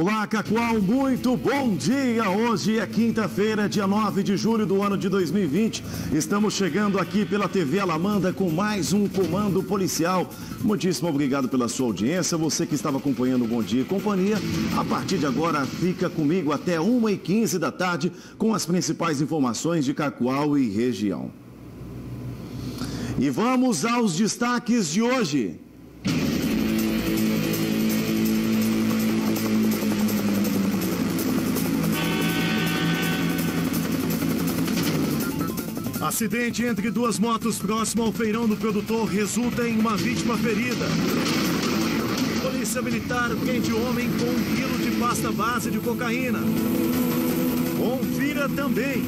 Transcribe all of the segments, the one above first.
Olá, Cacoal, muito bom dia! Hoje é quinta-feira, dia 9 de julho do ano de 2020. Estamos chegando aqui pela TV Alamanda com mais um comando policial. Muitíssimo obrigado pela sua audiência. Você que estava acompanhando o Bom Dia e Companhia, a partir de agora fica comigo até 1h15 da tarde com as principais informações de Cacoal e região. E vamos aos destaques de hoje. Acidente entre duas motos próximo ao feirão do produtor resulta em uma vítima ferida. Polícia Militar prende homem com um quilo de pasta base de cocaína. Confira também.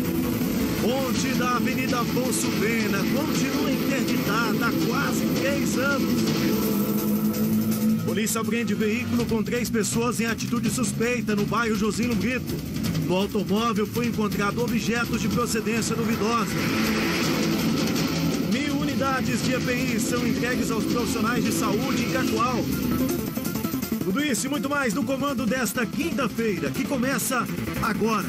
Ponte da Avenida Afonso Pena continua interditada há quase três anos. Polícia prende veículo com três pessoas em atitude suspeita no bairro Josino Brito. No automóvel foi encontrado objetos de procedência duvidosa. Mil unidades de EPI são entregues aos profissionais de saúde em Cacoal. Tudo isso e muito mais no comando desta quinta-feira, que começa agora.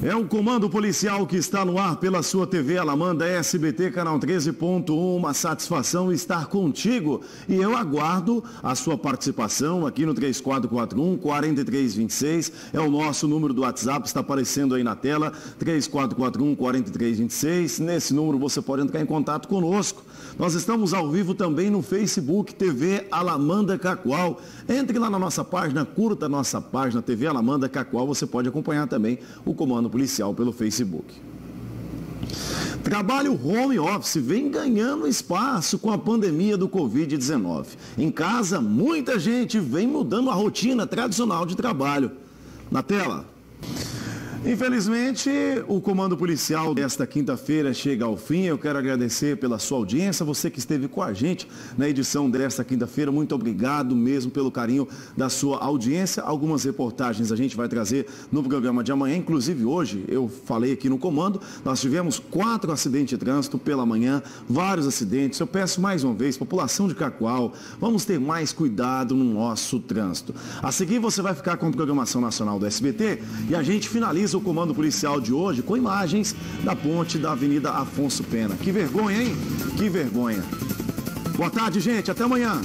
É o comando policial que está no ar pela sua TV Alamanda SBT, canal 13.1. Uma satisfação estar contigo. E eu aguardo a sua participação aqui no 3441-4326. É o nosso número do WhatsApp, está aparecendo aí na tela. 3441-4326. Nesse número você pode entrar em contato conosco. Nós estamos ao vivo também no Facebook TV Alamanda Cacoal. Entre lá na nossa página, curta a nossa página TV Alamanda Cacoal. Você pode acompanhar também o comando policial pelo Facebook. Trabalho home office vem ganhando espaço com a pandemia do Covid-19. Em casa, muita gente vem mudando a rotina tradicional de trabalho. Na tela. Infelizmente, o comando policial desta quinta-feira chega ao fim. Eu quero agradecer pela sua audiência, você que esteve com a gente na edição desta quinta-feira. Muito obrigado mesmo pelo carinho da sua audiência. Algumas reportagens a gente vai trazer no programa de amanhã. Inclusive, hoje, eu falei aqui no comando, nós tivemos quatro acidentes de trânsito pela manhã, vários acidentes. Eu peço mais uma vez, população de Cacoal, vamos ter mais cuidado no nosso trânsito. A seguir, você vai ficar com a programação nacional do SBT e a gente o comando policial de hoje com imagens da ponte da Avenida Afonso Pena. Que vergonha, hein? Que vergonha. Boa tarde, gente. Até amanhã.